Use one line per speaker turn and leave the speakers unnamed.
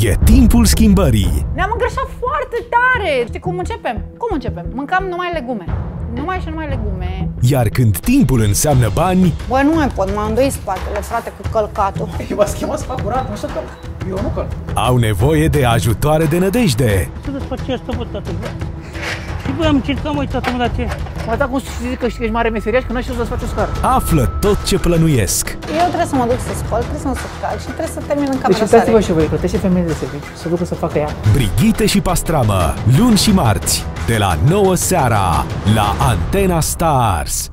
E timpul schimbării.
Ne-am îngrășat foarte tare! Știi cum începem? Cum începem? Mâncam numai legume. Numai și numai legume.
Iar când timpul înseamnă bani,
Bă, nu mai pot, m-am îndoit spatele, frate, cu călcatul.
Eu v-ați chemat spa curat, nu să călc. Eu nu călc.
au nevoie de ajutoare de nădejde.
Să desfaci asta, bă, tată, bă. Și bă, am încercat, măi, tată, mă, dar ce?
Mă, dar cum să zic că știi că ești mare meseriaș, că n-ai știut să-ți faci o scară.
Află tot ce plănuiesc.
Eu trebuie să mă duc să spăl, trebuie să mă spăl și trebuie să termin în
Deci
camera
uitați-vă
sare.
și voi, plătește femeile de serviciu, să ducă să facă ea.
Brigitte și Pastramă, luni și marți, de la 9 seara, la Antena Stars.